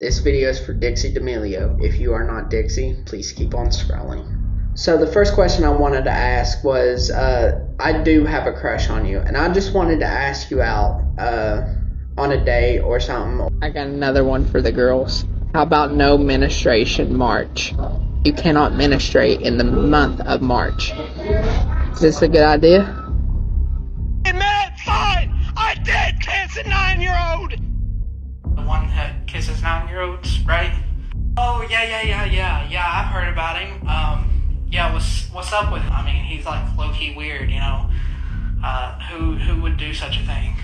This video is for Dixie D'Amelio. If you are not Dixie, please keep on scrolling. So the first question I wanted to ask was, uh, I do have a crush on you, and I just wanted to ask you out uh, on a date or something. I got another one for the girls. How about no ministration March? You cannot ministrate in the month of March. Is this a good idea? One that kisses nine-year-olds, right? Oh, yeah, yeah, yeah, yeah, yeah, I've heard about him. Um, yeah, what's, what's up with him? I mean, he's like low-key weird, you know? Uh, who, who would do such a thing?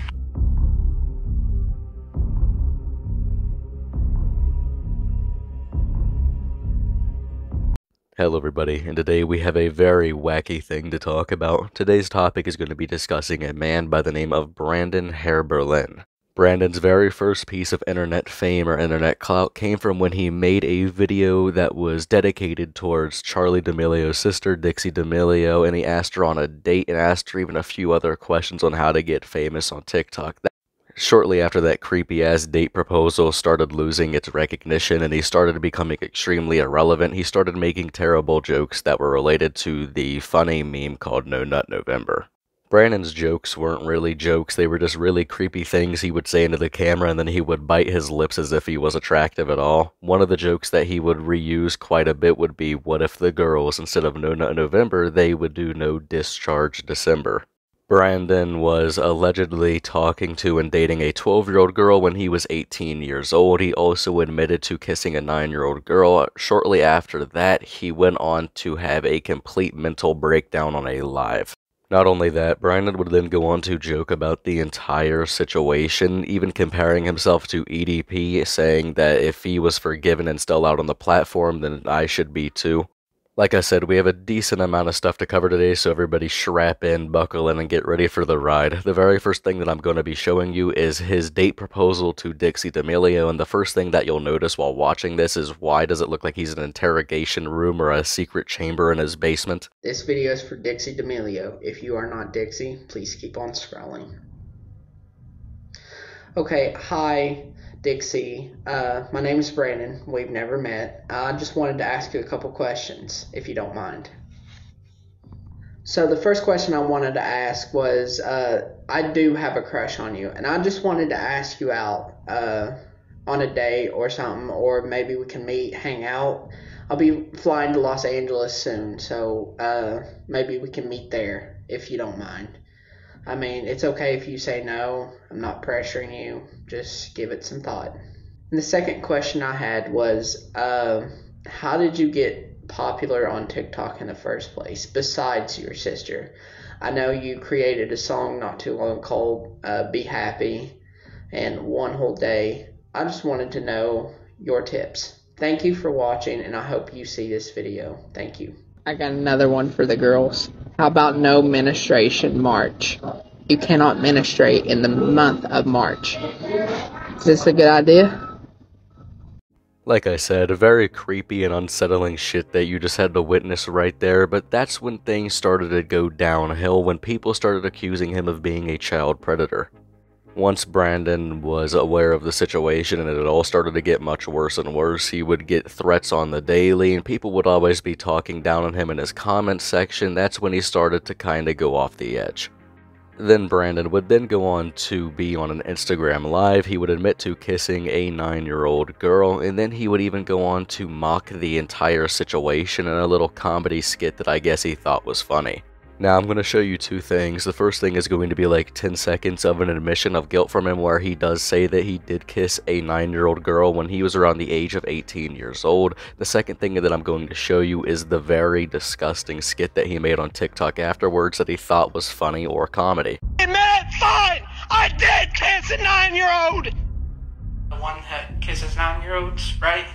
Hello everybody, and today we have a very wacky thing to talk about. Today's topic is going to be discussing a man by the name of Brandon Heaberlin. Brandon's very first piece of internet fame or internet clout came from when he made a video that was dedicated towards Charli D'Amelio's sister, Dixie D'Amelio, and he asked her on a date and asked her even a few other questions on how to get famous on TikTok. That Shortly after that creepy ass date proposal started losing its recognition and he started becoming extremely irrelevant, he started making terrible jokes that were related to the funny meme called No Nut November. Brandon's jokes weren't really jokes, they were just really creepy things he would say into the camera and then he would bite his lips as if he was attractive at all. One of the jokes that he would reuse quite a bit would be what if the girls, instead of No Nut November, they would do No Discharge December. Brandon was allegedly talking to and dating a 12 year old girl when he was 18 years old. He also admitted to kissing a 9 year old girl. Shortly after that, he went on to have a complete mental breakdown on a live. Not only that, Brandon would then go on to joke about the entire situation, even comparing himself to EDP, saying that if he was forgiven and still out on the platform, then I should be too. Like I said, we have a decent amount of stuff to cover today, so everybody strap in, buckle in, and get ready for the ride. The very first thing that I'm going to be showing you is his date proposal to Dixie D'Amelio, and the first thing that you'll notice while watching this is why does it look like he's in an interrogation room or a secret chamber in his basement? This video is for Dixie D'Amelio. If you are not Dixie, please keep on scrolling. Okay, hi. Dixie. Uh, my name is Brandon. We've never met. I just wanted to ask you a couple questions, if you don't mind. So the first question I wanted to ask was, uh, I do have a crush on you, and I just wanted to ask you out uh, on a date or something, or maybe we can meet, hang out. I'll be flying to Los Angeles soon, so uh, maybe we can meet there if you don't mind. I mean, it's okay if you say no. I'm not pressuring you. Just give it some thought. And the second question I had was, uh, how did you get popular on TikTok in the first place, besides your sister? I know you created a song not too long called uh, Be Happy and One Whole Day. I just wanted to know your tips. Thank you for watching, and I hope you see this video. Thank you. I got another one for the girls. How about no ministration March? You cannot ministrate in the month of March. Is this a good idea? Like I said, a very creepy and unsettling shit that you just had to witness right there, but that's when things started to go downhill when people started accusing him of being a child predator. Once Brandon was aware of the situation and it all started to get much worse and worse, he would get threats on the daily and people would always be talking down on him in his comment section. That's when he started to kind of go off the edge. Then Brandon would then go on to be on an Instagram live. He would admit to kissing a 9-year-old girl and then he would even go on to mock the entire situation in a little comedy skit that I guess he thought was funny. Now I'm going to show you two things. The first thing is going to be like 10 seconds of an admission of guilt from him where he does say that he did kiss a 9-year-old girl when he was around the age of 18 years old. The second thing that I'm going to show you is the very disgusting skit that he made on TikTok afterwards that he thought was funny or comedy. Hey man, fine! I did kiss a nine-year-old! The one that kisses nine-year-olds, right?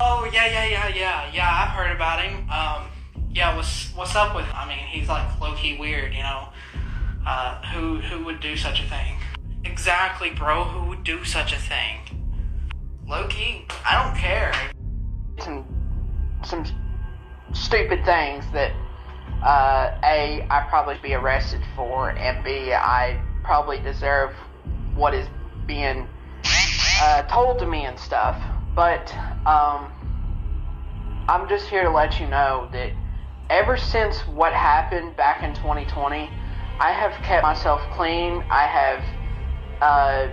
Oh, yeah, yeah, yeah, yeah, yeah, I've heard about him. Um, yeah, what's what's up with him? I mean, he's like low key weird, you know. Uh, who who would do such a thing? Exactly, bro. Who would do such a thing? Low key, I don't care. Some some stupid things that uh, a I probably be arrested for, and b I probably deserve what is being uh, told to me and stuff. but um, I'm just here to let you know that ever since what happened back in 2020, I have kept myself clean. I have uh,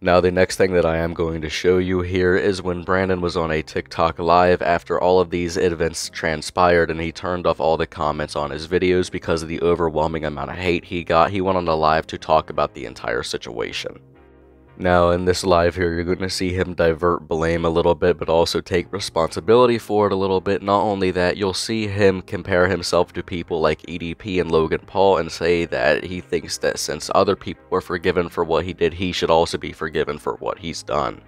Now, the next thing that I am going to show you here is when Brandon was on a TikTok live after all of these events transpired and he turned off all the comments on his videos because of the overwhelming amount of hate he got. He went on the live to talk about the entire situation. Now, in this live here, you're going to see him divert blame a little bit, but also take responsibility for it a little bit. Not only that, you'll see him compare himself to people like EDP and Logan Paul and say that he thinks that since other people were forgiven for what he did, he should also be forgiven for what he's done.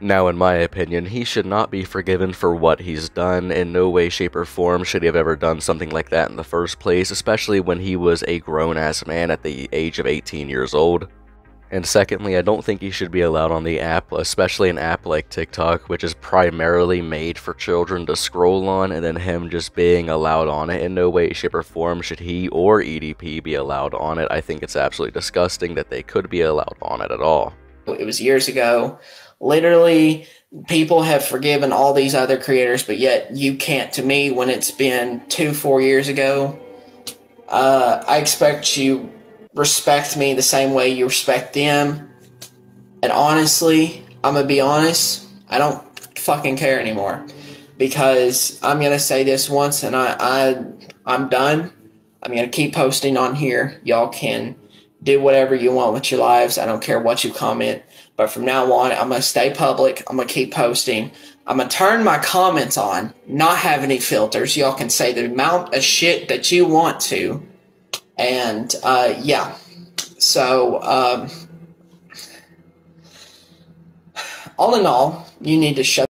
Now, in my opinion, he should not be forgiven for what he's done. In no way, shape, or form should he have ever done something like that in the first place, especially when he was a grown ass man at the age of 18 years old. And secondly, I don't think he should be allowed on the app, especially an app like TikTok, which is primarily made for children to scroll on, and then him just being allowed on it. In no way, shape, or form should he or EDP be allowed on it. I think it's absolutely disgusting that they could be allowed on it at all. it was years ago. Literally, people have forgiven all these other creators, but yet you can't to me when it's been two, four years ago. Uh, I expect you respect me the same way you respect them. And honestly, I'm gonna be honest, I don't fucking care anymore. Because I'm gonna say this once and I, I I'm done. I'm gonna keep posting on here. Y'all can do whatever you want with your lives. I don't care what you comment. But from now on, I'm gonna stay public. I'm gonna keep posting. I'm gonna turn my comments on, not have any filters. Y'all can say the amount of shit that you want to. And uh, yeah, so um, all in all, you need to shut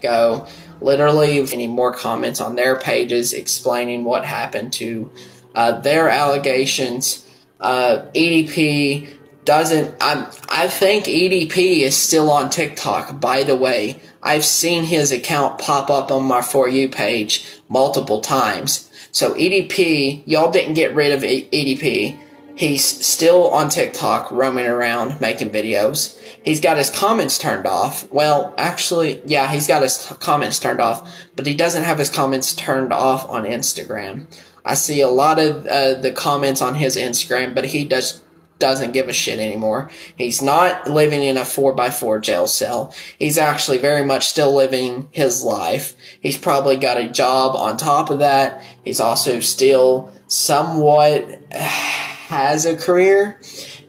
go. Literally, any more comments on their pages explaining what happened to uh, their allegations. Uh, EDP doesn't. I I think EDP is still on TikTok. By the way, I've seen his account pop up on my for you page multiple times. So EDP, y'all didn't get rid of EDP. He's still on TikTok, roaming around, making videos. He's got his comments turned off. Well, actually, yeah, he's got his comments turned off, but he doesn't have his comments turned off on Instagram. I see a lot of uh, the comments on his Instagram, but he does doesn't give a shit anymore. He's not living in a 4x4 jail cell. He's actually very much still living his life. He's probably got a job on top of that. He's also still somewhat has a career.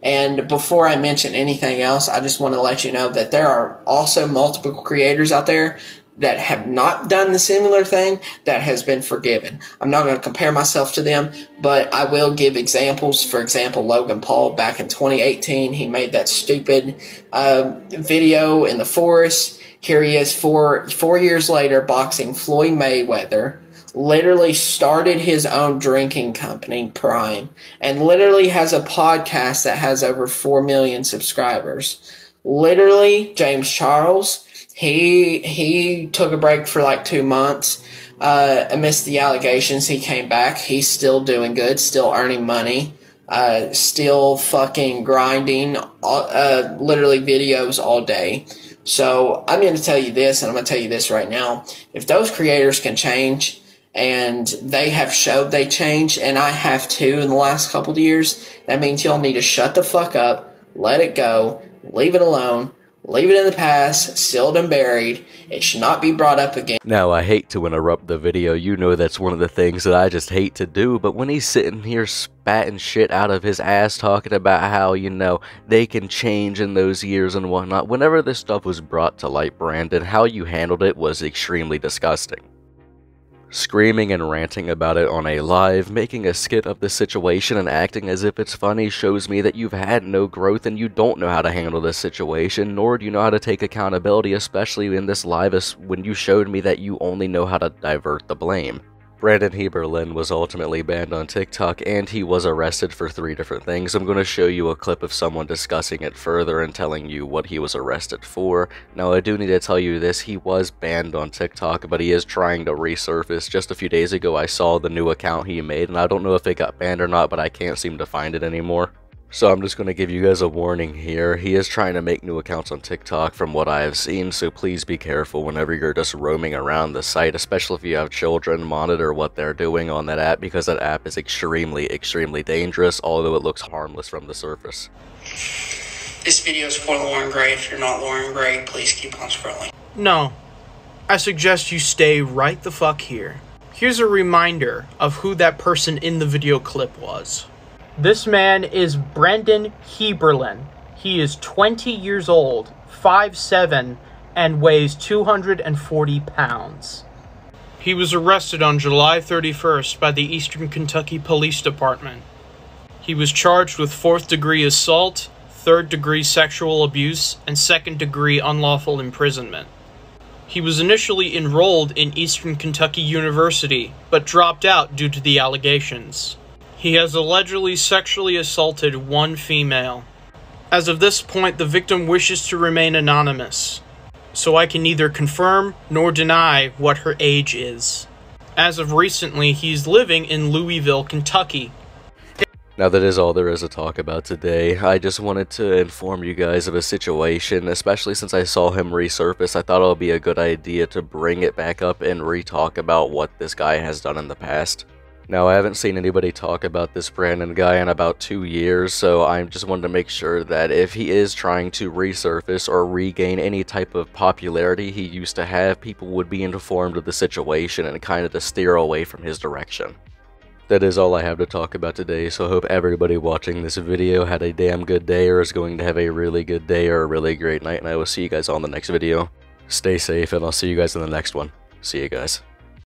And before I mention anything else, I just want to let you know that there are also multiple creators out there that have not done the similar thing that has been forgiven. I'm not going to compare myself to them, but I will give examples. For example, Logan Paul back in 2018, he made that stupid uh, video in the forest. Here he is four four years later boxing Floyd Mayweather. Literally started his own drinking company, Prime, and literally has a podcast that has over four million subscribers. Literally, James Charles he he took a break for like two months. Uh, amidst the allegations, he came back. He's still doing good, still earning money, uh, still fucking grinding, uh, literally videos all day. So I'm going to tell you this, and I'm going to tell you this right now. If those creators can change, and they have showed they change, and I have too in the last couple of years, that means y'all need to shut the fuck up, let it go, leave it alone, Leave it in the past, sealed and buried. It should not be brought up again. Now, I hate to interrupt the video. You know that's one of the things that I just hate to do. But when he's sitting here spatting shit out of his ass, talking about how, you know, they can change in those years and whatnot, whenever this stuff was brought to light, Brandon, how you handled it was extremely disgusting screaming and ranting about it on a live, making a skit of the situation and acting as if it's funny shows me that you've had no growth and you don't know how to handle this situation, nor do you know how to take accountability, especially in this live when you showed me that you only know how to divert the blame. Brandon Heaberlin was ultimately banned on TikTok and he was arrested for three different things. I'm going to show you a clip of someone discussing it further and telling you what he was arrested for. Now, I do need to tell you this, he was banned on TikTok, but he is trying to resurface. Just a few days ago, I saw the new account he made, and I don't know if it got banned or not, but I can't seem to find it anymore. So I'm just going to give you guys a warning here. He is trying to make new accounts on TikTok from what I have seen, so please be careful whenever you're just roaming around the site, especially if you have children. Monitor what they're doing on that app because that app is extremely, extremely dangerous, although it looks harmless from the surface. This video is for Loren Gray. If you're not Loren Gray, please keep on scrolling. No. I suggest you stay right the fuck here. Here's a reminder of who that person in the video clip was. This man is Brendan Heaberlin. He is 20 years old, 5'7, and weighs 240 pounds. He was arrested on July 31st by the Eastern Kentucky Police Department. He was charged with fourth degree assault, third degree sexual abuse, and second degree unlawful imprisonment. He was initially enrolled in Eastern Kentucky University, but dropped out due to the allegations. He has allegedly sexually assaulted one female. As of this point, the victim wishes to remain anonymous, so I can neither confirm nor deny what her age is. As of recently, he's living in Louisville, Kentucky. Now that is all there is to talk about today. I just wanted to inform you guys of a situation, especially since I saw him resurface. I thought it would be a good idea to bring it back up and re-talk about what this guy has done in the past. Now, I haven't seen anybody talk about this Brandon guy in about two years, so I just wanted to make sure that if he is trying to resurface or regain any type of popularity he used to have, people would be informed of the situation and kind of to steer away from his direction. That is all I have to talk about today, so I hope everybody watching this video had a damn good day or is going to have a really good day or a really great night, and I will see you guys on the next video. Stay safe, and I'll see you guys in the next one. See you guys.